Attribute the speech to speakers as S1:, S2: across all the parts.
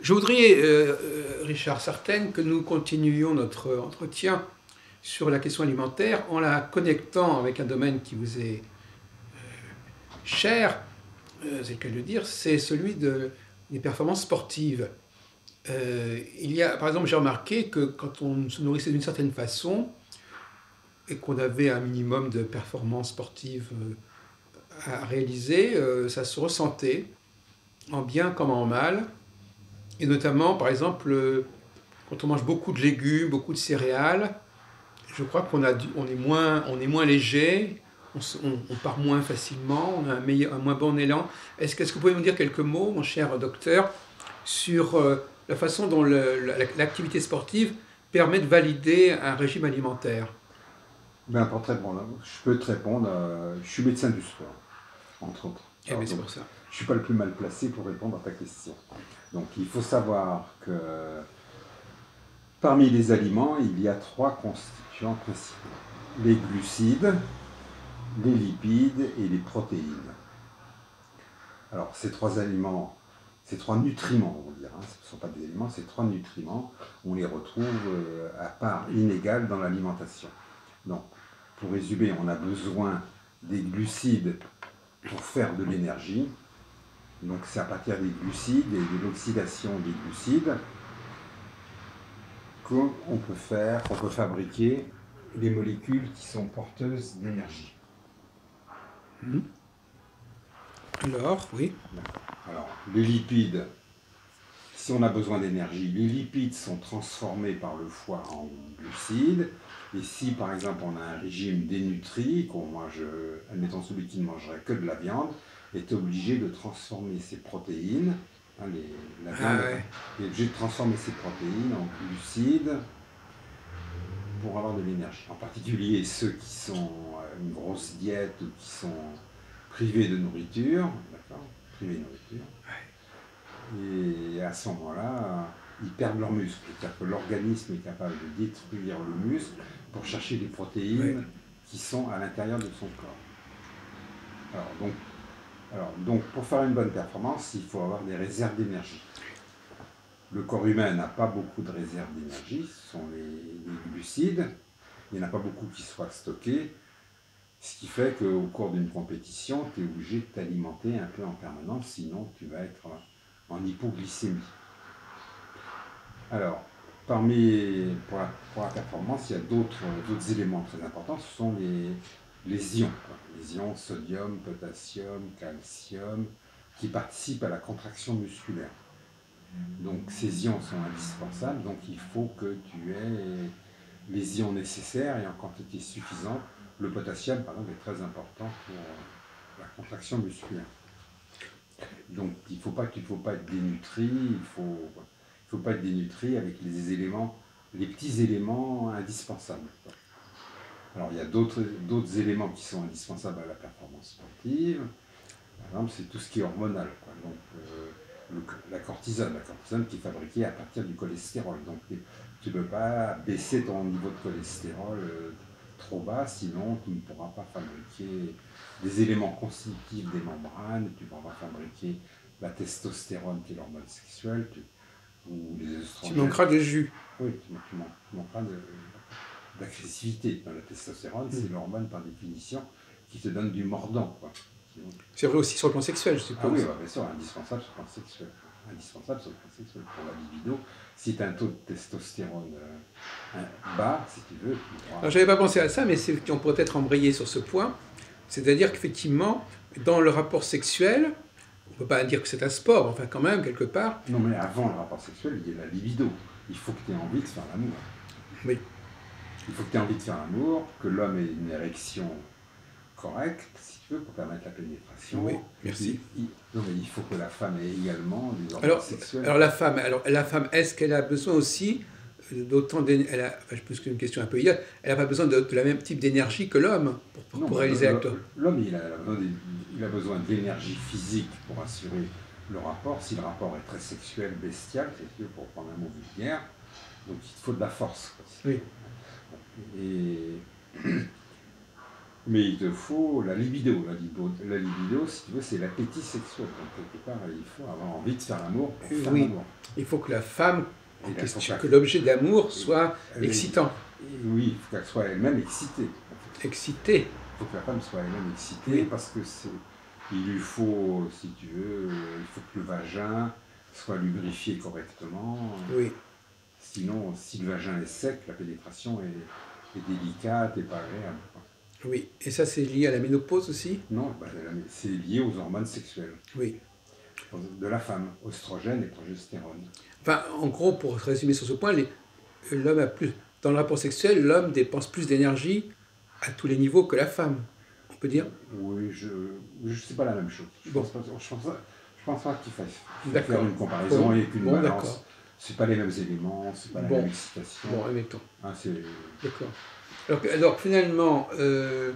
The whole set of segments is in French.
S1: Je voudrais, euh, euh, Richard Sartène, que nous continuions notre entretien sur la question alimentaire en la connectant avec un domaine qui vous est euh, cher, c'est le cas de le dire, c'est celui de, des performances sportives. il y a, par exemple, j'ai remarqué que quand on se nourrissait d'une certaine façon et qu'on avait un minimum de performances sportives à réaliser, ça se ressentait en bien comme en mal. Et notamment, par exemple, euh, quand on mange beaucoup de légumes, beaucoup de céréales, je crois qu'on a on est, moins, on est moins léger, on, part moins facilement, on a un, meilleur, un moins bon élan. Est-ce que, est que vous pouvez nous dire quelques mots, mon cher docteur, sur euh, la façon dont l'activité sportive permet de valider un régime alimentaire?
S2: Ben, pour te répondre, je peux te répondre. Euh, je suis médecin du sport, entre autres.
S1: Eh c'est pour ça.
S2: Je ne suis pas le plus mal placé pour répondre à ta question. Donc il faut savoir que parmi les aliments, il y a trois constituants principaux. Les glucides, les lipides et les protéines. Alors ces trois aliments, ces trois nutriments, on va dire, hein, ce ne sont pas des aliments, ces trois nutriments, on les retrouve euh, à part inégale dans l'alimentation. Donc pour résumer, on a besoin des glucides pour faire de l'énergie, donc c'est à partir des glucides et de l'oxydation des glucides qu'on peut faire, qu'on peut fabriquer des molécules qui sont porteuses d'énergie.
S1: Hmm. Alors, oui.
S2: Alors, les lipides, si on a besoin d'énergie, les lipides sont transformés par le foie en glucides. Et si par exemple on a un régime dénutri, qu'on mange, admettons celui qui ne mangerait que de la viande, est obligé de transformer ses protéines, hein, la ah viande est obligé de transformer ses protéines en glucides pour avoir de l'énergie. En particulier ceux qui sont à une grosse diète ou qui sont privés de nourriture, d'accord Privés de nourriture. Et à ce moment-là, ils perdent leur muscle. C'est-à-dire que l'organisme est capable de détruire le muscle pour chercher des protéines qui sont à l'intérieur de son corps. Alors, donc, alors, donc, pour faire une bonne performance, il faut avoir des réserves d'énergie. Le corps humain n'a pas beaucoup de réserves d'énergie, ce sont les, glucides. Il n'y en a pas beaucoup qui soient stockés, ce qui fait qu'au cours d'une compétition, tu es obligé de t'alimenter un peu en permanence, sinon tu vas être en hypoglycémie. Alors, parmi, pour la, performance, il y a d'autres éléments très importants, ce sont les, ions les ions sodium, potassium, calcium, qui participent à la contraction musculaire. Donc ces ions sont indispensables, donc il faut que tu aies les ions nécessaires et en quantité suffisante. Le potassium, par exemple, est très important pour la contraction musculaire. Donc il ne faut, pas, faut pas être dénutri, il ne faut, pas être dénutri avec les éléments, les petits éléments indispensables. Alors il y a d'autres éléments qui sont indispensables à la performance sportive. Par exemple, c'est tout ce qui est hormonal. Donc, euh, la cortisone, la cortisone qui est fabriquée à partir du cholestérol. Donc tu ne peux pas baisser ton niveau de cholestérol euh, trop bas, sinon tu ne pourras pas fabriquer des éléments constitutifs des membranes, tu ne pourras pas fabriquer la testostérone qui est l'hormone sexuelle, ou les
S1: Tu manqueras de jus.
S2: Oui, tu, manqueras d'agressivité. Dans la testostérone, c'est mm. l'hormone par définition qui te donne du mordant.
S1: C'est vrai aussi sur le plan sexuel, je
S2: suppose. Ah oui, bien sûr, indispensable sur le plan sexuel. Indispensable sur le plan sexuel pour la libido. Si tu as un taux de testostérone euh, bas, si tu veux.
S1: Alors, j'avais pas pensé à ça, mais on pourrait peut-être embrayer sur ce point. C'est-à-dire qu'effectivement, dans le rapport sexuel, on ne peut pas dire que c'est un sport, enfin quand même, quelque part.
S2: Non, mais avant le rapport sexuel, il y a la libido. Il faut que tu aies envie de faire l'amour.
S1: Oui.
S2: Il faut que tu aies envie de faire l'amour, que l'homme ait une érection correcte, si tu veux, pour permettre la pénétration.
S1: Oui, merci.
S2: Il, non, mais il faut que la femme ait également des organes
S1: alors,
S2: sexuels.
S1: Alors la femme, alors, la femme est-ce qu'elle a besoin aussi d'autant d'énergie enfin, Je pense qu'une question un peu idiote, elle n'a pas besoin de, la même type d'énergie que l'homme pour, pour, réaliser l'acte
S2: L'homme, il, il a besoin de l'énergie physique pour assurer le rapport. Si le rapport est très sexuel, bestial, c'est pour prendre un mot vulgaire, donc il faut de la force.
S1: Oui.
S2: Et Mais il te faut la libido. La libido, la libido si tu veux, c'est l'appétit sexuel. Donc, quelque part, il faut avoir envie de faire l'amour pour
S1: Oui. Il faut que la femme, en
S2: Et
S1: question, que l'objet d'amour soit
S2: est-
S1: excitant,
S2: Oui, il faut qu'elle soit elle-même excitée.
S1: excité.
S2: Il faut que la femme soit elle-même excitée
S1: Oui.
S2: parce que c'est. Il lui faut, si tu veux, il faut que le vagin soit lubrifié correctement.
S1: Oui.
S2: Sinon, si le vagin est sec, la pénétration est, est délicate et pas agréable.
S1: Oui. Et ça, c'est lié à la ménopause aussi?
S2: Non, bah, c'est lié aux hormones sexuelles
S1: Oui.
S2: de la femme, oestrogène et progestérone.
S1: Enfin, en gros, pour résumer sur ce point, l'homme a plus. Dans le rapport sexuel, l'homme dépense plus d'énergie à tous les niveaux que la femme. On peut dire
S2: Oui, je ne sais pas la même chose. Je
S1: Bon.
S2: pense pas, je pense pas, je pense pas qu'il
S1: D'accord.
S2: faire une comparaison
S1: Bon.
S2: et qu'une
S1: Bon,
S2: balance. C'est pas les mêmes éléments, c'est pas la
S1: Bon.
S2: même excitation.
S1: Bon, admettons.
S2: Hein,
S1: D'accord. Alors, finalement, euh,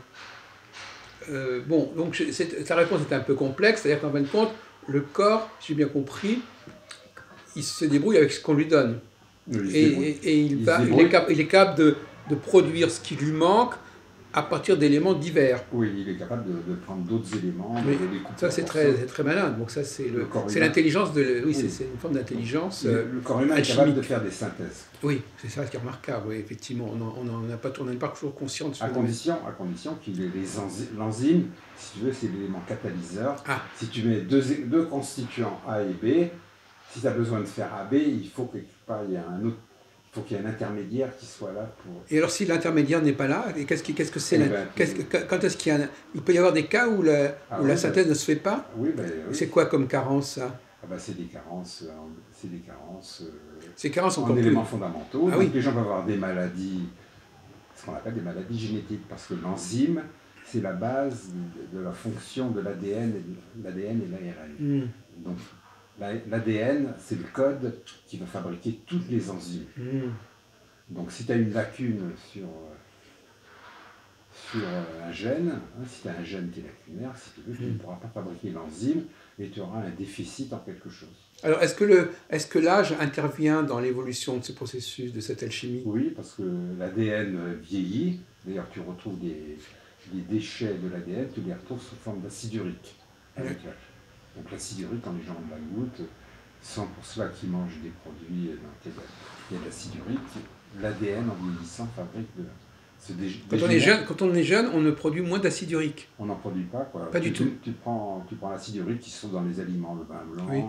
S1: euh, bon, donc ta réponse est un peu complexe, c'est-à-dire qu'en fin de compte, le corps, si j'ai bien compris, il se débrouille avec ce qu'on lui donne.
S2: il
S1: Et,
S2: débrouille.
S1: et- et il,
S2: Il
S1: va,
S2: se
S1: il, est, capable de, de produire ce qui lui manque à partir d'éléments divers.
S2: Oui, il est capable de, de prendre d'autres éléments,
S1: Oui.
S2: de
S1: Ça, c'est très, très malin. Donc ça, c'est le,
S2: Le
S1: l'intelligence de... le- Oui, c'est-
S2: Oui.
S1: c'est une forme d'intelligence.
S2: Mais
S1: euh,
S2: le corps humain est capable de faire des synthèses,
S1: oui, c'est ça qui est remarquable. Oui, effectivement, on n'en- a pas, n'est pas toujours conscient de ce
S2: à condition, à condition qu'il ait les enzy- l'enzyme, si tu veux, c'est l'élément catalyseur.
S1: Ah.
S2: Si tu mets deux, deux constituants A et B, si tu as besoin de faire AB, il faut part, il y a un autre, il faut qu'il y ait un intermédiaire qui soit là pour.
S1: Et alors, si l'intermédiaire n'est pas là, et qu'est-ce que c'est
S2: Eh ben,
S1: que- Quand est-ce qu'il y a un- Il peut y avoir des cas où la,
S2: Ah
S1: où la
S2: oui,
S1: synthèse ne se fait pas
S2: Oui, ben, oui.
S1: C'est quoi comme carence, ça?
S2: Ah bah, c'est des carences, euh, c'est des carences euh,
S1: Ces carences sont
S2: en
S1: encore plus...
S2: éléments fondamentaux.
S1: Ah
S2: Donc,
S1: oui.
S2: Les gens peuvent avoir des maladies, ce qu'on appelle des maladies génétiques, parce que l'enzyme, c'est la base de, la fonction de l'ADN et de l'ARN.
S1: Hmm,
S2: Donc l'ADN, c'est le code qui va fabriquer toutes les enzymes.
S1: hmm.
S2: Donc si tu as une lacune sur, euh, sur euh, un gène, hein, si tu as un gène qui est lacunaire, si tu veux, tu ne
S1: Mm.
S2: pourras pas fabriquer l'enzyme et tu auras un déficit en quelque chose.
S1: Alors, est-ce que le- est-ce que l'âge intervient dans l'évolution de ce processus, de cette alchimie?
S2: Oui, parce que l'ADN vieillit. D'ailleurs, tu retrouves des, des déchets de l'ADN, tu les retrouves sous forme d'acide urique avec. Donc l'acide urique, quand les gens ont de la goutte, sans pour cela qu'ils mangent des produits il y a de l'acide urique, l'ADN en vieillissant fabrique de ce
S1: quand on, est jeune, quand on est jeune, on ne produit moins d'acide urique.
S2: On n'en produit pas. Quoi.
S1: Pas du
S2: tu,
S1: tout.
S2: Tu, prends, tu prends l'acide urique qui trouve dans les aliments, le vin blanc,
S1: Oui.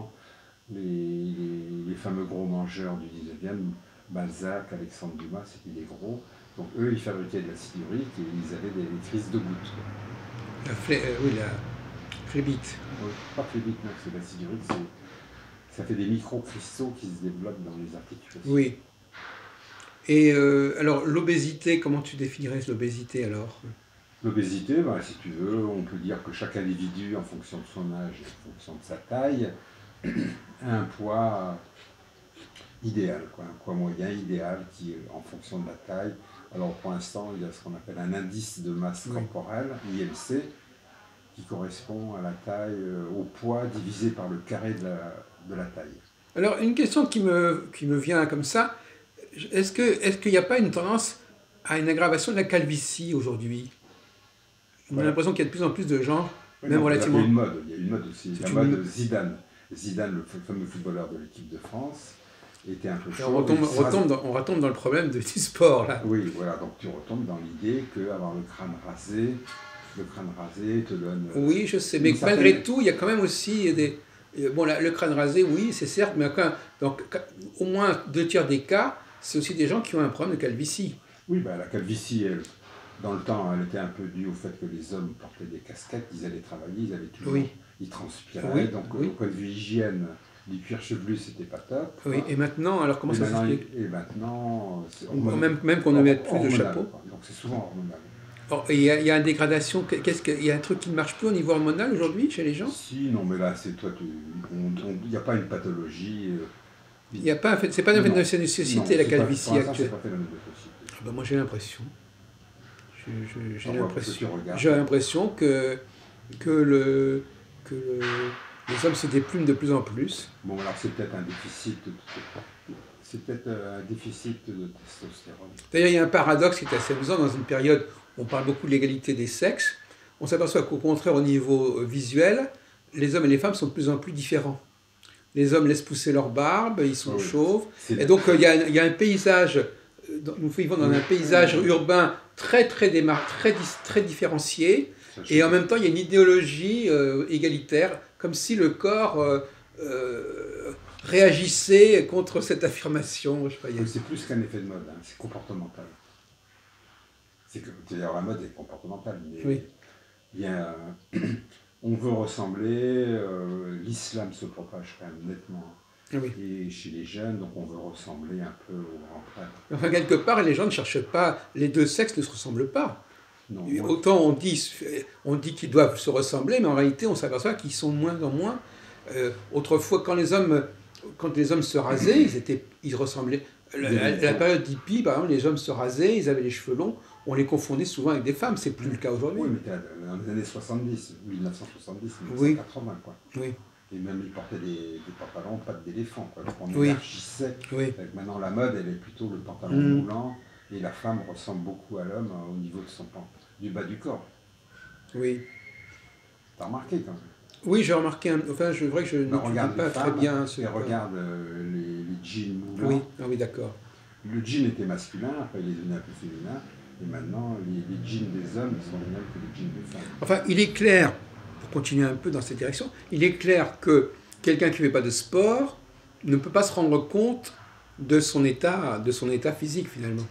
S2: les, les- les fameux gros mangeurs du 19e, Balzac, Alexandre Dumas, c'était des gros. Donc eux, ils fabriquaient de l'acide urique et ils avaient des crises de gouttes. quoi.
S1: La flé- euh, oui, la phlébite.
S2: Oui, pas que bites, non, c'est l'acide urique, c'est- ça fait des micro-cristaux qui se développent dans les articulations.
S1: Oui. Et euh, alors, l'obésité, comment tu définirais l'obésité alors?
S2: L'obésité, ben, si tu veux, on peut dire que chaque individu, en fonction de son âge et en fonction de sa taille, a un poids idéal, quoi, un poids moyen idéal qui est en fonction de la taille. Alors pour l'instant, il y a ce qu'on appelle un indice de masse
S1: Oui.
S2: corporelle, IMC, qui correspond à la taille, euh, au poids divisé par le carré de la, de la taille.
S1: Alors, une question qui me, qui me vient comme ça, est-ce que est-ce qu'il n'y a pas une tendance à une aggravation de la calvitie aujourd'hui? On a l'impression qu'il y a de plus en plus de gens,
S2: Oui,
S1: même
S2: non,
S1: relativement.
S2: Il y a une mode, il y a une mode aussi. La
S1: une
S2: mode
S1: mode.
S2: Zidane. Zidane, le fameux footballeur de l'équipe de France, était un peu chaud.
S1: on, retombe, on retombe dans, on retombe dans le problème de- du sport, là.
S2: Oui, voilà, donc tu retombes dans l'idée qu'avoir le crâne rasé, le crâne rasé te donne. euh,
S1: Oui, je sais, mais
S2: certaine-
S1: malgré tout, il y a quand même aussi des... euh, Bon, là, le crâne rasé, oui, c'est certes, mais quand, donc, au moins deux tiers des cas, c'est aussi des gens qui ont un problème de calvitie.
S2: Oui, bah, la calvitie, elle, dans le temps, elle était un peu due au fait que les hommes portaient des casquettes, ils allaient travailler, ils avaient toujours.
S1: Oui.
S2: Ils transpiraient,
S1: Oui,
S2: donc
S1: oui.
S2: au point de vue hygiène, les cuirs chevelus, c'était pas top.
S1: Oui, et maintenant, alors comment
S2: et,
S1: ça s'explique
S2: et maintenant,
S1: Même, même qu'on ne mette plus de
S2: hormonal,
S1: chapeau.
S2: quoi. Donc c'est souvent hormonal.
S1: Il y, a, il y a une dégradation, qu'est-ce que, il y a un truc qui ne marche plus au niveau hormonal aujourd'hui chez les gens?
S2: Si, non, mais là, c'est toi, il n'y a pas une pathologie. euh,
S1: Il y a pas un fait, c'est pas un phénomène de nécessité la calvitie actuelle.
S2: c'est pas phénomène de société.
S1: Ah ben, moi j'ai l'impression. J'ai
S2: que
S1: l'impression. J'ai l'impression que, que, le, que le- les hommes se déplument de plus en plus.
S2: Bon, alors c'est peut-être un déficit. De... C'est peut-être euh, un déficit de testostérone.
S1: D'ailleurs, il y a un paradoxe qui est assez amusant dans une période on parle beaucoup de l'égalité des sexes. On s'aperçoit qu'au contraire, au niveau euh, visuel, les hommes et les femmes sont de plus en plus différents. Les hommes laissent pousser leur barbe, ils sont
S2: Oui.
S1: chauves. Et donc, euh, il y, a, il y a un paysage, euh, nous vivons dans un paysage urbain très, très, démar- très, très différencié. Et en même temps, il y a une idéologie euh, égalitaire, comme si le corps euh, réagissait contre cette affirmation.
S2: C'est plus qu'un effet de mode, hein, c'est comportemental. C'est que d'ailleurs la mode est comportementale, mais
S1: Oui.
S2: il y a, on veut ressembler, euh, l'islam se propage quand même nettement.
S1: Ah oui.
S2: Et chez les jeunes, donc on veut ressembler un peu aux grands frères.
S1: Enfin, quelque part, les gens ne cherchent pas, les deux sexes ne se ressemblent pas.
S2: Non,
S1: Et
S2: moi,
S1: Autant on dit, on dit qu'ils doivent se ressembler, mais en réalité, on s'aperçoit qu'ils sont moins en moins. Euh, autrefois, quand les hommes, quand les hommes se rasaient, ils étaient, ils ressemblaient. La, la- la période hippie, par exemple, les hommes se rasaient, ils avaient les cheveux longs. On les confondait souvent avec des femmes. C'est plus le cas aujourd'hui.
S2: oui, mais dans les années 70, 1970,
S1: Oui.
S2: 1980, quoi.
S1: Oui,
S2: Et même ils portaient des, des pantalons pattes d'éléphant, quoi. Donc on
S1: Oui.
S2: élargissait.
S1: oui,
S2: maintenant, la mode, elle est plutôt le pantalon
S1: Mm.
S2: moulant, et la femme ressemble beaucoup à l'homme euh, au niveau de son pan, du bas du corps.
S1: oui.
S2: T'as remarqué quand même
S1: Oui, j'ai remarqué. Un, enfin, je vrai que je ne
S2: Ben, regarde
S1: pas très bien ce.
S2: et regarde euh, les, les jeans moulants.
S1: Oui, ah oui, d'accord.
S2: Le jean était masculin, après il est devenu un peu féminin, et maintenant les, les jeans des hommes sont les mêmes que les jeans des femmes.
S1: Enfin, il est clair, pour continuer un peu dans cette direction, il est clair que quelqu'un qui ne fait pas de sport ne peut pas se rendre compte de son état, de son état physique finalement.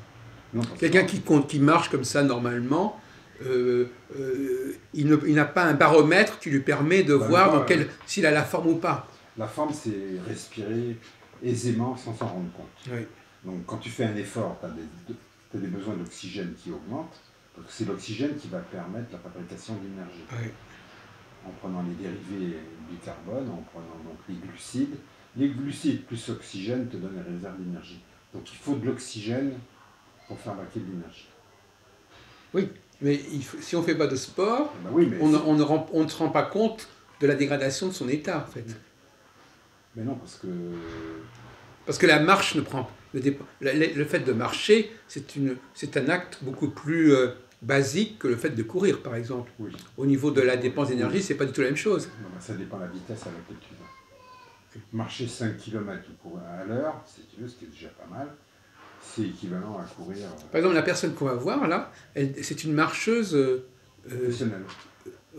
S1: Quelqu'un qui, compte- qui marche comme ça normalement, euh, euh, il n'a pas un baromètre qui lui permet de
S2: Bah,
S1: voir dans quel- s'il a la forme ou pas.
S2: La forme, c'est respirer aisément sans s'en rendre compte.
S1: Oui.
S2: Donc quand tu fais un effort, tu as des, t'as des besoins d'oxygène qui augmentent. Donc c'est l'oxygène qui va permettre la fabrication d'énergie.
S1: Oui.
S2: En prenant les dérivés du carbone, en prenant donc les glucides. Les glucides plus oxygène te donnent les réserves d'énergie. Donc il faut de l'oxygène pour fabriquer de l'énergie.
S1: Mais il faut- si on ne fait pas de sport,
S2: Eh ben oui, mais,
S1: on, ne- on ne rend- on ne se rend pas compte de la dégradation de son état en fait.
S2: mais non, parce que
S1: Parce que la marche ne prend le, le, fait de marcher, c'est un acte beaucoup plus euh, basique que le fait de courir, par exemple.
S2: oui,
S1: Au niveau de la dépense d'énergie, c'est pas du tout la même chose.
S2: non, ça dépend de la vitesse à laquelle tu vas. Marcher 5 km à l'heure, si tu veux, ce qui est déjà pas mal, c'est équivalent à courir euh,
S1: Par exemple, la personne qu'on va voir là, c'est une marcheuse, euh, euh,
S2: professionnel.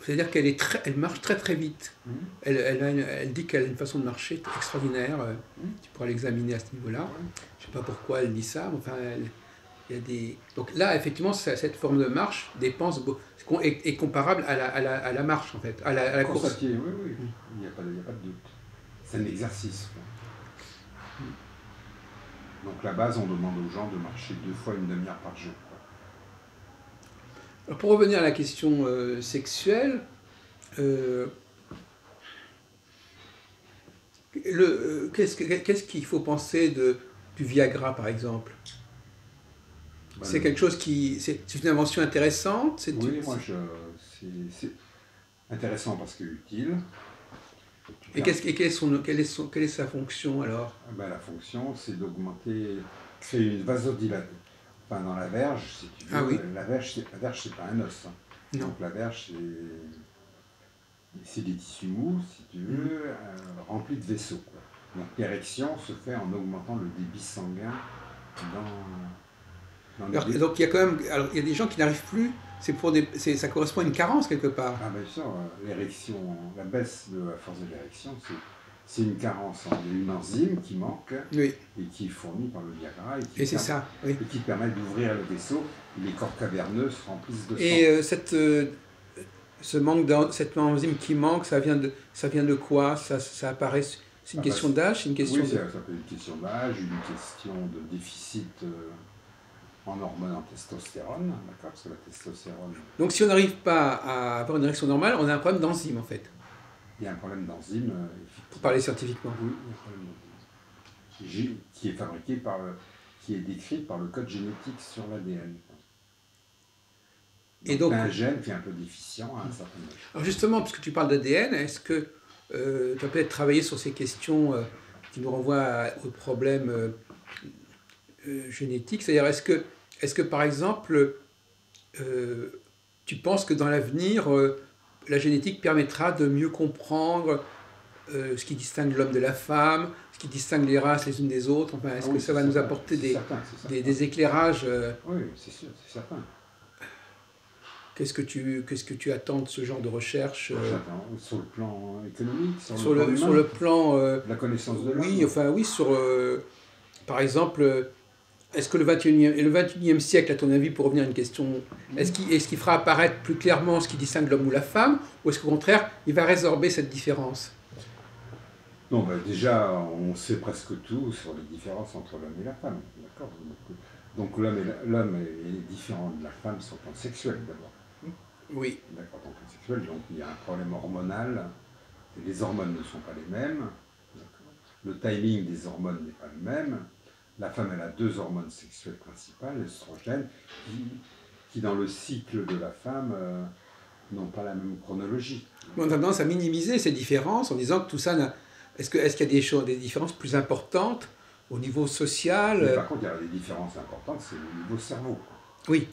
S1: C'est-à-dire qu'elle est très, elle marche très très vite.
S2: Mhm.
S1: Elle, elle, a une- elle dit qu'elle a une façon de marcher extraordinaire. euh,
S2: Mhm.
S1: Tu pourras l'examiner à ce niveau-là. Je sais pas pourquoi elle dit ça, mais enfin, il y a des... Donc là, effectivement, cette forme de marche dépense est, est comparable à la, à, la, à la marche, en fait, à la, à la course.
S2: Constaté, oui, oui, il n'y a, a pas de doute. C'est un exercice. quoi. Donc la base, on demande aux gens de marcher deux fois une demi-heure par jour.
S1: Alors, pour revenir à la question euh, sexuelle, euh, euh, qu'est-ce, que- qu'est-ce qu'il faut penser de, du Viagra, par exemple?
S2: Bah,
S1: C'est quelque chose qui... C'est, une invention intéressante
S2: Oui, moi, je, c'est, intéressant parce que utile.
S1: Et, quelle, est son, quelle, est son- quelle est sa fonction, alors?
S2: Ben, la fonction, c'est d'augmenter, créer une vasodilatation. Enfin, dans la verge, si tu veux,
S1: Ah oui.
S2: la verge, c'est, la verge, c'est pas un os. hein.
S1: Non.
S2: Donc la verge, c'est, c'est des tissus mous, si tu veux,
S1: Mhm.
S2: euh, remplis de vaisseaux. quoi. Donc l'érection se fait en augmentant le débit sanguin dans, dans
S1: Alors, donc il y a quand même... Alors, il y a des gens qui n'arrivent plus, c'est pour des, c'est, ça correspond à une carence, quelque part.
S2: Ah bien sûr, euh, l'érection, la baisse de la force de l'érection, c'est, c'est une carence. a une enzyme qui manque
S1: Oui,
S2: et qui est fournie par le Viagra et qui,
S1: et
S2: permet-
S1: ça, oui.
S2: et qui permet d'ouvrir le vaisseau. Les corps caverneux se remplissent de sang.
S1: Et euh, cette, euh, ce manque cette enzyme qui manque, ça vient de, ça vient de quoi? Ça, ça apparaît C'est une
S2: Ah bah,
S1: question d'âge C'est une question
S2: oui,
S1: de...
S2: ça, peut être une question d'âge, une question de déficit euh, en hormones en testostérone, d'accord Parce que la testostérone,
S1: Donc si on n'arrive pas à avoir une érection normale, on a un problème d'enzyme en fait,
S2: il y a un problème d'enzyme. euh,
S1: pour parler scientifiquement.
S2: Oui, il y a un problème d'enzyme. Qui est fabriqué par le, qui est décrit par le code génétique sur l'ADN.
S1: Et donc-
S2: un gène qui est un peu déficient à un certain âge.
S1: Alors justement, puisque tu parles d'ADN, est-ce que euh, tu as peut-être travaillé sur ces questions euh, qui nous renvoient aux problèmes euh, génétiques. C'est-à-dire, est-ce que, est que par exemple, tu penses que dans l'avenir, la génétique permettra de mieux comprendre ce qui distingue l'homme de la femme, ce qui distingue les races les unes des autres enfin, Est-ce
S2: ah
S1: que ça va nous apporter des, des, des, éclairages
S2: Oui, c'est sûr, c'est certain.
S1: Qu'est-ce que tu qu'est-ce que tu attends de ce genre de recherche euh,
S2: Sur le plan économique,
S1: sur, le, plan sur le plan
S2: euh, la connaissance de l'homme.
S1: Oui, enfin oui, sur euh, par exemple, est-ce que le 21e, le 21e siècle, à ton avis, pour revenir à une question, est-ce qu'il est fera apparaître plus clairement ce qui distingue l'homme ou la femme, ou est-ce qu'au contraire, il va résorber cette différence?
S2: Non, bah déjà, on sait presque tout sur les différences entre l'homme et la femme. Donc l'homme est différent de la femme sur le plan sexuel d'abord.
S1: Oui.
S2: D'accord, donc sexuel, donc il y a un problème hormonal, les hormones ne sont pas les mêmes, le timing des hormones n'est pas le même. La femme, elle a deux hormones sexuelles principales, l'estrogène, qui, dans le cycle de la femme euh, n'ont pas la même chronologie.
S1: On a tendance à minimiser ces différences en disant que tout ça Est-ce qu'il est y a des, choses, des différences plus importantes au niveau social
S2: Par contre, il y a des différences importantes, c'est au niveau cerveau.
S1: Oui.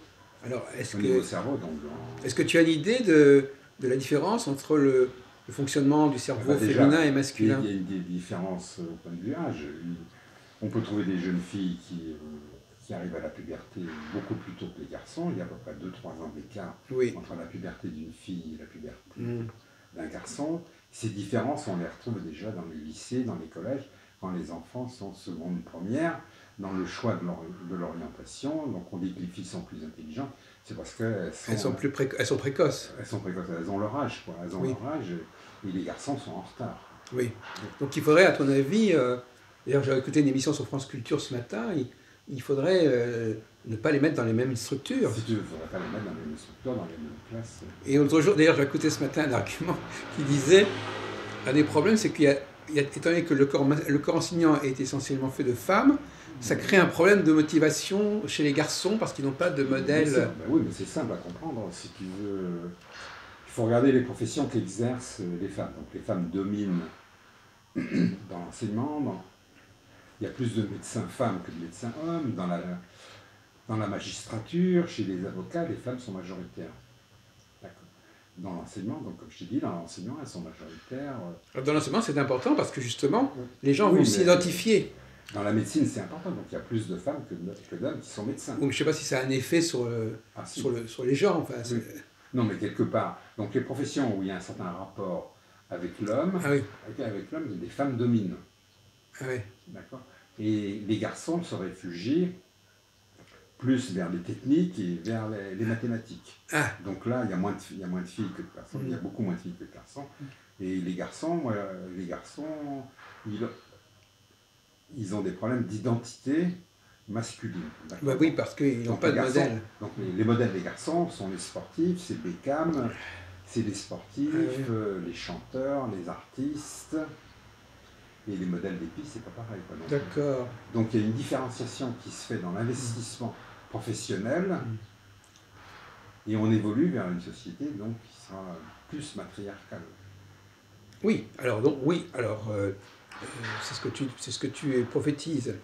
S1: Alors, est-ce que, est que tu as une idée de, de la différence entre le, le fonctionnement du cerveau ah bah féminin et masculin?
S2: Il y a des différences au point de vue âge. On peut trouver des jeunes filles qui, qui arrivent à la puberté beaucoup plus tôt que les garçons. Il y a à peu près 2-3 ans d'écart entre la puberté d'une fille et la puberté mm. d'un garçon. Ces différences, on les retrouve déjà dans les lycées, dans les collèges, quand les enfants sont seconde, première dans le choix de l'orientation. Donc on dit que les filles sont plus intelligentes, c'est parce qu'elles
S1: sont, elles sont, plus elles sont précoces.
S2: Elles sont précoces, elles ont leur âge, quoi. Elles ont leur âge et les garçons sont en retard.
S1: Oui. Donc il faudrait, à ton avis, euh, d'ailleurs j'ai écouté une émission sur France Culture ce matin, il, faudrait euh, ne pas les mettre dans les mêmes structures.
S2: Si tu veux, il ne faudrait pas les mettre dans les mêmes structures, dans les mêmes classes.
S1: Et autre jour, d'ailleurs j'ai écouté ce matin un argument qui disait, un des problèmes c'est qu'il y a, étant donné que le corps, le corps enseignant est essentiellement fait de femmes, ça crée un problème de motivation chez les garçons parce qu'ils n'ont pas de modèle.
S2: Ben oui, mais c'est simple à comprendre. Si tu veux, il faut regarder les professions qu'exercent les femmes. Donc les femmes dominent dans l'enseignement. Il y a plus de médecins femmes que de médecins hommes. Dans la, dans la magistrature, chez les avocats, les femmes sont majoritaires. Dans l'enseignement, donc comme je t'ai dit, dans l'enseignement, elles sont majoritaires.
S1: Dans l'enseignement, c'est important parce que justement, les gens vont s'identifier
S2: dans la médecine, c'est important, donc il y a plus de femmes que d'hommes qui sont médecins.
S1: je ne sais pas si ça a un effet sur, le, ah, sur, le, sur les gens. Enfin,
S2: Non, mais quelque part. Donc les professions où il y a un certain rapport avec l'homme,
S1: ah
S2: avec, l'homme, les femmes dominent.
S1: Oui.
S2: D'accord Et les garçons se réfugient plus vers les techniques et vers les, mathématiques.
S1: Ah.
S2: Donc là, il y, a moins de, il y a moins de filles que de garçons. Il y a mm. beaucoup moins de filles que de garçons. Et les garçons, moi, les garçons, ils, ils ont des problèmes d'identité masculine.
S1: Bah oui, parce qu'ils n'ont pas de modèle.
S2: Donc les, modèles des garçons sont les sportifs, c'est Beckham, c'est les sportifs, ah euh, les chanteurs, les artistes. Et les modèles filles, c'est pas pareil.
S1: D'accord.
S2: Donc il y a une différenciation qui se fait dans l'investissement professionnel mm. et on évolue vers une société donc, qui sera plus matriarcale.
S1: Oui, alors donc oui, alors euh, c'est ce que tu, c'est ce que tu prophétises.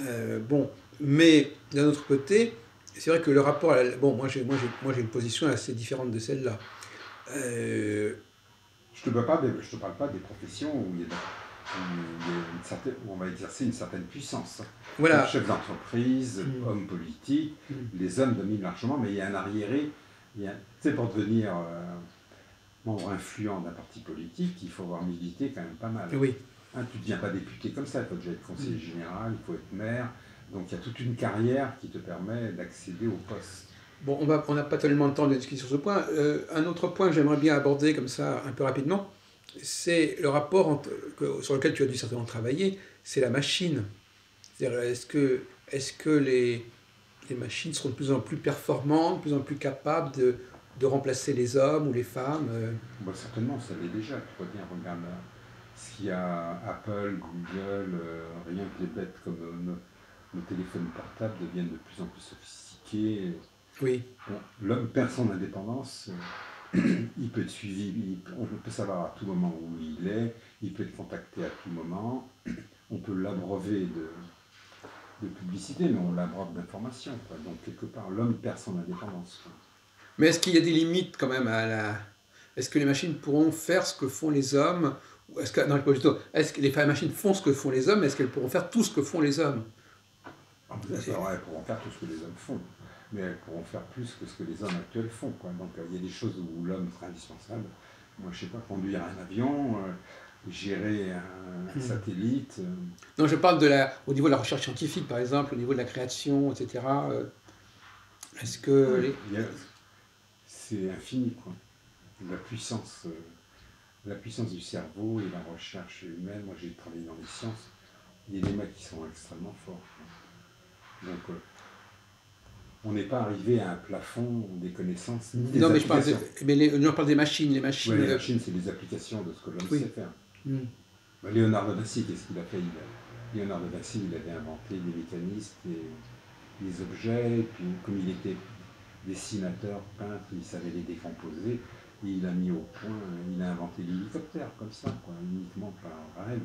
S1: Euh, bon, mais d'un autre côté, c'est vrai que le rapport, bon, moi j'ai, moi j'ai, moi j'ai une position assez différente de celle-là.
S2: Euh, je te parle pas, je te parle pas des professions où il y a, certaine, on va exercer une certaine puissance.
S1: Voilà.
S2: Chef d'entreprise, mm. homme politique, mm. les hommes dominent largement, mais il y a un arriéré. Tu sais, pour devenir euh, membre influent d'un parti politique, il faut avoir milité quand même pas mal.
S1: Oui.
S2: Hein, tu ne deviens pas député comme ça, il faut déjà être conseiller mm. général, il faut être maire. Donc il y a toute une carrière qui te permet d'accéder au poste.
S1: Bon, on n'a pas tellement de temps de discuter sur ce point. Euh, un autre point que j'aimerais bien aborder comme ça un peu rapidement, c'est le rapport sur lequel tu as dû certainement travailler, c'est la machine. C'est-à-dire, est-ce que, est que les, les machines seront de plus en plus performantes, de plus en plus capables de, de remplacer les hommes ou les femmes euh?
S2: bah, Certainement, ça l'est déjà. Tu vois bien, regarde s'il y a Apple, Google, euh, rien que les bêtes comme euh, nos, téléphones portables deviennent de plus en plus sophistiqués.
S1: Oui.
S2: L'homme perd son indépendance euh, il peut être suivi, on peut savoir à tout moment où il est, il peut être contacté à tout moment, on peut l'abreuver de, de publicité, mais on l'abreuve d'informations. Donc quelque part, l'homme perd son indépendance.
S1: Mais est-ce qu'il y a des limites quand même à la... Est-ce que les machines pourront faire ce que font les hommes? Est-ce que, non, plutôt, est-ce que les machines font ce que font les hommes Est-ce qu'elles pourront faire tout ce que font les hommes?
S2: Ah, Elles pourront faire tout ce que les hommes font mais elles pourront faire plus que ce que les hommes actuels font. Quoi. Donc euh, il y a des choses où l'homme sera indispensable. Moi, je sais pas, conduire un avion, euh, gérer un, hmm. satellite. Euh.
S1: Non, je parle de la, au niveau de la recherche scientifique, par exemple, au niveau de la création, etc. Est-ce que...
S2: C'est infini, quoi. La puissance, la puissance du cerveau et la recherche humaine. Moi, j'ai travaillé dans les sciences. Il y a des mecs qui sont extrêmement forts. Donc, on n'est pas arrivé à un plafond des connaissances.
S1: non, mais je parle, mais on parle des machines. Les machines,
S2: les euh, machines c'est des applications de ce que l'homme sait faire. Hmm. Bah, Léonard de Vinci, qu'est-ce qu'il a fait? Léonard de Vinci, il avait inventé des mécanismes, des, des objets, et puis comme il était dessinateur, peintre, il savait les décomposer, et il a mis au point, il a inventé l'hélicoptère comme ça, quoi, uniquement par rêve.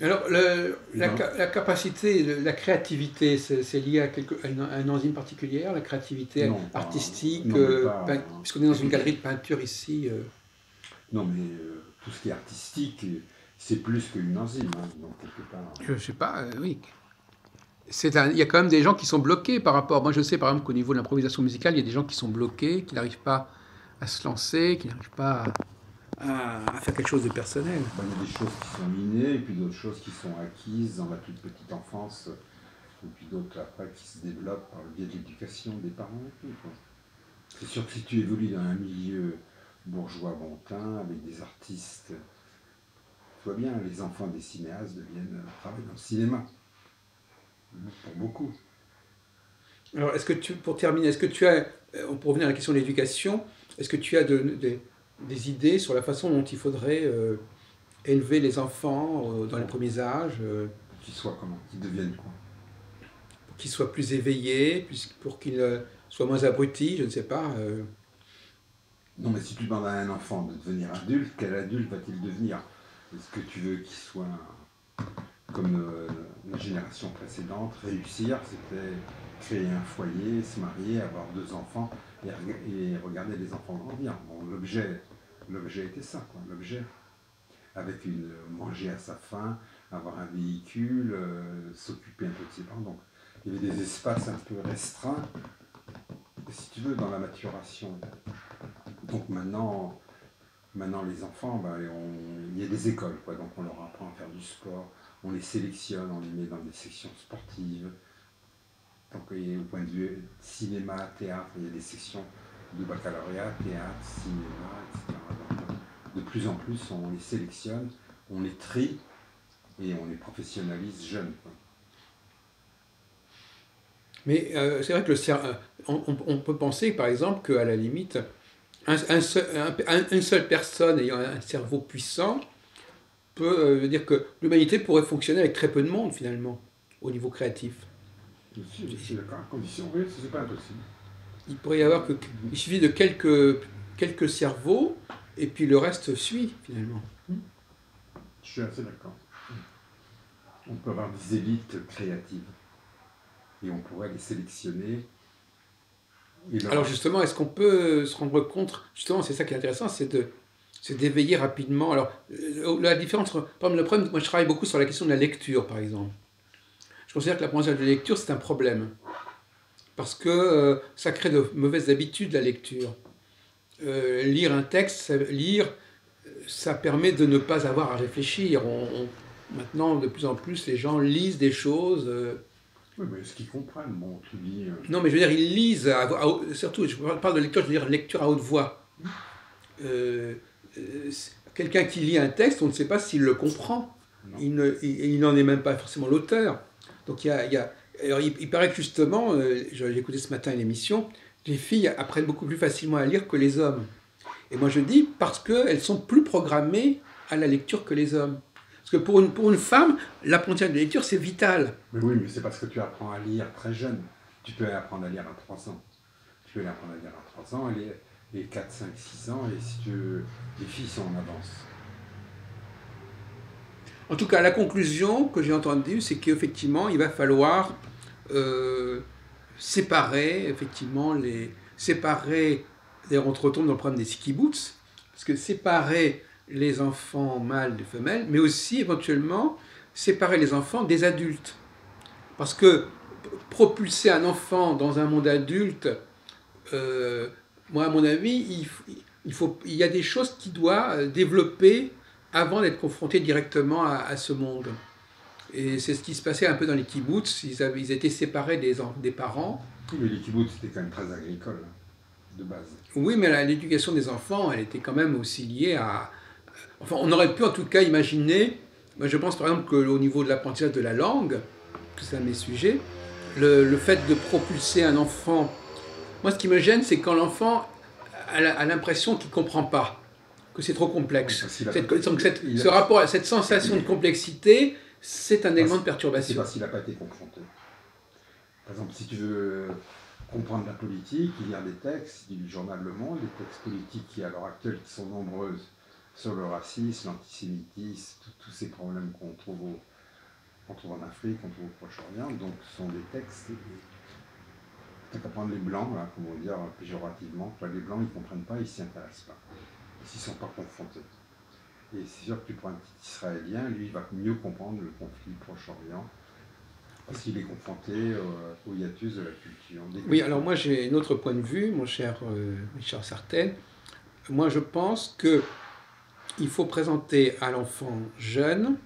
S1: Alors, la, capacité, la créativité, c'est lié à, quelque, à, une, enzyme particulière, la créativité artistique, euh, puisqu'on est dans une galerie de peinture ici. Euh.
S2: Non, mais euh, tout ce qui est artistique, c'est plus qu'une enzyme, hein, donc quelque part.
S1: Je ne sais pas, oui. il y a quand même des gens qui sont bloqués par rapport. Moi, je sais par exemple qu'au niveau de l'improvisation musicale, il y a des gens qui sont bloqués, qui n'arrivent pas à se lancer, qui n'arrivent pas à à, faire quelque chose de personnel.
S2: il y a des choses qui sont innées, et puis d'autres choses qui sont acquises dans la toute petite enfance, et puis d'autres après qui se développent par le biais de l'éducation des parents. C'est sûr que si tu évolues dans un milieu bourgeois bon teint, avec des artistes, tu vois bien, les enfants des cinéastes deviennent travailler dans le cinéma. Pour beaucoup.
S1: Alors, est-ce que tu, pour terminer, est-ce que tu as, euh, pour revenir à la question de l'éducation, est-ce que tu as de, de des idées sur la façon dont il faudrait euh, élever les enfants euh, dans les premiers âges. Euh,
S2: qu'ils soient comment? Qu'ils deviennent quoi?
S1: Pour qu'ils soient plus éveillés, pour qu'ils soient moins abrutis, je ne sais pas.
S2: Non, mais si tu demandes à un enfant de devenir adulte, quel adulte va-t-il devenir? Est-ce que tu veux qu'il soit comme la génération précédente Réussir, c'était créer un foyer, se marier, avoir deux enfants? Et, regarder les enfants grandir. Bon, l'objet, l'objet était ça, quoi. L'objet, avec une manger à sa faim, avoir un véhicule, euh, s'occuper un peu de ses parents. Donc, il y avait des espaces un peu restreints, si tu veux, dans la maturation. Donc maintenant, maintenant les enfants, bah, il y a des écoles, quoi. Donc on leur apprend à faire du sport, on les sélectionne, on les met dans des sections sportives. Donc, au point de vue cinéma, théâtre, il y a des sections de baccalauréat, théâtre, cinéma, etc. de plus en plus, on les sélectionne, on les trie et on les professionnalise jeunes.
S1: Mais euh, c'est vrai que le euh, on, peut penser, par exemple, qu'à la limite, un, seul, une seule personne ayant un cerveau puissant peut euh, dire que l'humanité pourrait fonctionner avec très peu de monde, finalement, au niveau créatif.
S2: Je suis d'accord, condition, oui, c'est pas impossible.
S1: Il pourrait y avoir que. Il suffit de quelques, quelques cerveaux, et puis le reste suit, finalement.
S2: Je suis assez d'accord. On peut avoir des élites créatives. Et on pourrait les sélectionner.
S1: Alors justement, est-ce qu'on peut se rendre compte, justement, c'est ça qui est intéressant, c'est de c'est d'éveiller rapidement. Alors, euh, la différence, par exemple, le problème, moi je travaille beaucoup sur la question de la lecture, par exemple considère que l'apprentissage de lecture, c'est un problème. Parce que euh, ça crée de mauvaises habitudes, la lecture. Euh, lire un texte, lire, ça permet de ne pas avoir à réfléchir. maintenant, de plus en plus, les gens lisent des choses. Euh,
S2: oui, mais est-ce qu'ils comprennent Bon, tu lis.
S1: Non, mais je veux dire, ils lisent, surtout, je parle de lecture, je veux dire lecture à haute voix. Quelqu'un qui lit un texte, on ne sait pas s'il le comprend. Il n'en est même pas forcément l'auteur. Donc il y a, il, paraît que justement, euh, j'ai écouté ce matin une émission, les filles apprennent beaucoup plus facilement à lire que les hommes. Et moi je dis parce qu'elles sont plus programmées à la lecture que les hommes. Parce que pour une, femme, l'apprentissage de lecture, c'est vital.
S2: Mais oui, mais c'est parce que tu apprends à lire très jeune. Tu peux apprendre à lire à 3 ans. peux les apprendre à lire à 3 ans, et les, 4, 5, 6 ans, et si tu les filles sont en avance.
S1: En tout cas, la conclusion que j'ai entendue, c'est qu'effectivement, il va falloir euh, séparer, effectivement, les, séparer, d'ailleurs on retourne dans le problème des kibbutz, parce que séparer les enfants mâles des femelles, mais aussi éventuellement séparer les enfants des adultes. Parce que propulser un enfant dans un monde adulte, euh, moi à mon avis, il, faut, il y a des choses qu'il doit développer avant d'être confronté directement à, ce monde. Et c'est ce qui se passait un peu dans les kibbutz, ils, avaient, ils étaient séparés des, des parents.
S2: Oui, mais les kibbutz c'était quand même très agricole, de base.
S1: Oui, mais l'éducation des enfants, elle était quand même aussi liée à... Enfin, on aurait pu en tout cas imaginer, moi je pense par exemple qu'au niveau de l'apprentissage de la langue, que c'est un de mes sujets, le, le, fait de propulser un enfant... Moi ce qui me gêne, c'est quand l'enfant a l'impression qu'il ne comprend pas que c'est trop complexe. ce rapport à cette sensation de complexité, c'est un élément de perturbation.
S2: C'est parce qu'il n'a pas été confronté. Par exemple, si tu veux comprendre la politique, lire des textes, du journal Le Monde, des textes politiques qui, à l'heure actuelle, qui sont nombreuses sur le racisme, l'antisémitisme, tous ces problèmes qu'on trouve, trouve en Afrique, qu'on trouve au Proche-Orient. Donc, ce sont des textes. Tu qu'à prendre les blancs, là, comment dire péjorativement. Les blancs, ils ne comprennent pas, ils ne s'y intéressent pas s'ils ne sont pas confrontés. Et c'est sûr que tu prends un petit Israélien, lui, il va mieux comprendre le conflit Proche-Orient, parce qu'il est confronté au hiatus de la culture.
S1: Oui, alors moi j'ai un autre point de vue, mon cher euh, Richard Sarten. Moi je pense que il faut présenter à l'enfant jeune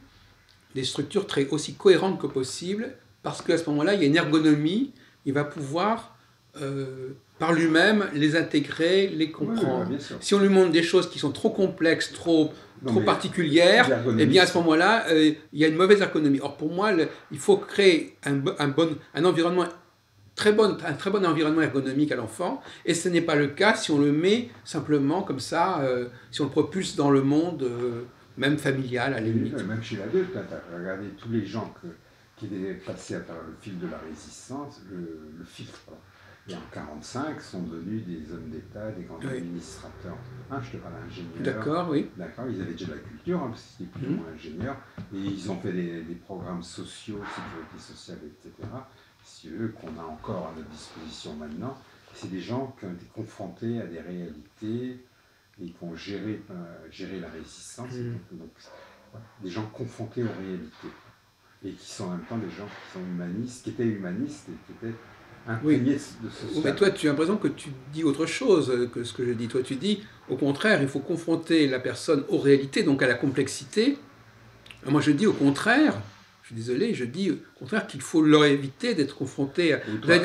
S1: des structures très aussi cohérentes que possible, parce qu'à ce moment-là, il y a une ergonomie, il va pouvoir euh, par lui-même les intégrer, les comprendre. si on lui montre des choses qui sont trop complexes, trop, trop particulières, eh bien à ce moment-là, euh, il y a une mauvaise ergonomie. Or pour moi, il faut créer un, un, bon, un environnement très bon, un très bon environnement ergonomique à l'enfant, et ce n'est pas le cas si on le met simplement comme ça, euh, si on le propulse dans le monde, même familial à la limite.
S2: Même chez l'adulte, regardez tous les gens qui étaient passés travers le fil de la résistance, le, le filtre et en 1945 sont devenus des hommes d'État, des grands administrateurs. Ah, je te parle d'ingénieurs.
S1: D'accord, oui.
S2: D'accord, ils avaient déjà de la culture, hein, parce qu'ils étaient plus ou mhm. moins ingénieurs, et ils ont fait des, programmes sociaux, sécurité sociale, etc., si eux, qu'on a encore à notre disposition maintenant. C'est des gens qui ont été confrontés à des réalités et qui ont géré, euh, la résistance. Mhm. Donc, des gens confrontés aux réalités et qui sont en même temps des gens qui sont humanistes, qui étaient humanistes et qui étaient oui.
S1: Mais toi, tu as l'impression que tu dis autre chose que ce que je dis. Toi, tu dis, au contraire, il faut confronter la personne aux réalités, donc à la complexité. Moi, je dis au contraire, je suis désolé, je dis au contraire qu'il faut leur éviter d'être confronté à,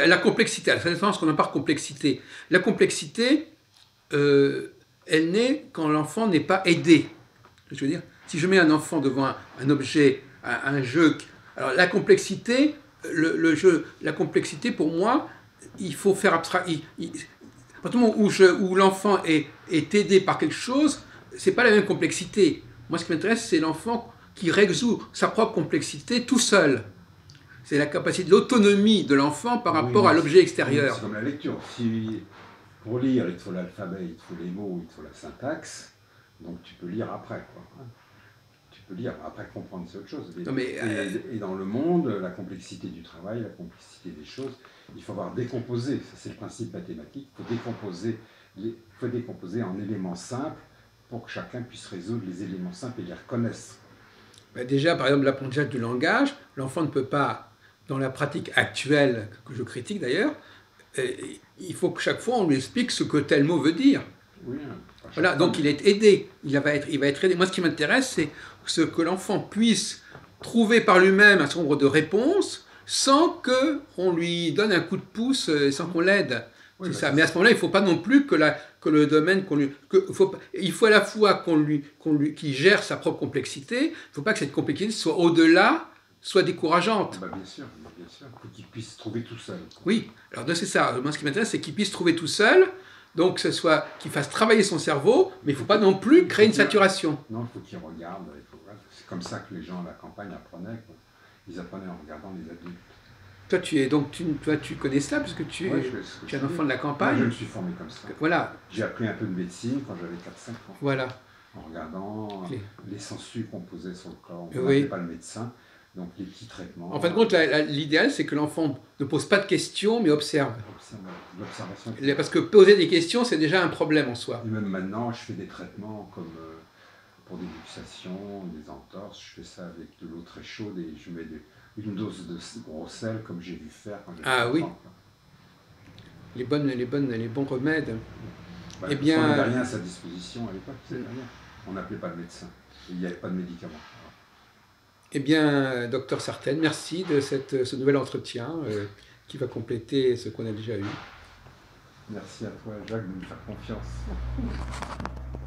S1: la complexité. À la ce qu'on n'a pas complexité. La complexité, euh, elle naît quand l'enfant n'est pas aidé. Je veux dire, si je mets un enfant devant un, objet, un, un jeu, alors la complexité, le, jeu, la complexité, pour moi, il faut faire abstraction. À partir du moment où, où l'enfant est, est, aidé par quelque chose, c'est pas la même complexité. Moi, ce qui m'intéresse, c'est l'enfant qui résout sa propre complexité tout seul. C'est la capacité d'autonomie de l'enfant par rapport à l'objet extérieur.
S2: c'est comme la lecture. Si, pour lire, il te faut l'alphabet, il te faut les mots, il te faut la syntaxe. Donc tu peux lire après. Quoi peux lire, après comprendre c'est autre chose. Euh, et, dans le monde, la complexité du travail, la complexité des choses, il faut avoir décomposé, ça c'est le principe mathématique, il faut décomposer, les, faut décomposer en éléments simples pour que chacun puisse résoudre les éléments simples et les reconnaître.
S1: Bah, déjà, par exemple, l'apprentissage du langage, l'enfant ne peut pas, dans la pratique actuelle, que je critique d'ailleurs, euh, il faut que chaque fois on lui explique ce que tel mot veut dire. Oui, hein. Voilà, donc il est aidé, il va être, il va être aidé. Moi, ce qui m'intéresse, c'est ce que l'enfant puisse trouver par lui-même un certain nombre de réponses sans que on lui donne un coup de pouce, euh, sans qu'on l'aide. c'est ça. Mais à ce moment-là, il ne faut pas non plus que, la, que le domaine qu'on lui, que, faut, il faut à la fois qu'on lui, qu'on lui, qu'il gère sa propre complexité. Il ne faut pas que cette complexité soit au-delà, soit décourageante.
S2: Bah, bien sûr, bien sûr, qu'il puisse trouver tout seul.
S1: Oui. Alors c'est ça. Moi, ce qui m'intéresse, c'est qu'il puisse trouver tout seul donc, ce soit qu'il fasse travailler son cerveau, mais il ne faut pas non plus créer une saturation.
S2: Non, il faut qu'il regarde. C'est comme ça que les gens à la campagne apprenaient. Ils apprenaient en regardant les adultes.
S1: Toi, tu es donc, tu, toi, tu connais ça puisque tu es,
S2: Ouais, je fais ce que
S1: tu es un enfant de la
S2: Moi,
S1: campagne.
S2: je me suis formé comme ça.
S1: Voilà,
S2: J'ai appris un peu de médecine quand j'avais 4-5 ans.
S1: voilà.
S2: En regardant
S1: Les-
S2: les sangsues qu'on posait sur le corps. On
S1: Oui.
S2: pas le médecin. Donc les petits traitements.
S1: En fin de compte, l'idéal, c'est que l'enfant ne pose pas de questions, mais observe.
S2: Observe- L'observation.
S1: Parce que poser des questions, c'est déjà un problème en soi.
S2: Et même maintenant, je fais des traitements comme euh, pour des luxations, des entorses. Je fais ça avec de l'eau très chaude et je mets des- une dose de gros sel comme j'ai dû faire quand j'avais
S1: Ah
S2: 4
S1: oui. Les, bonnes, les, bonnes, les bons remèdes.
S2: Bah,
S1: Eh bien,
S2: qu'on n'avait
S1: euh,
S2: rien à sa disposition à l'époque, c'est rien. On n'appelait pas de médecin. Il n'y avait pas de médicaments.
S1: Eh bien, docteur Sartène, merci de cette, ce nouvel entretien euh, qui va compléter ce qu'on a déjà eu.
S2: Merci à toi, Jacques, de me faire confiance.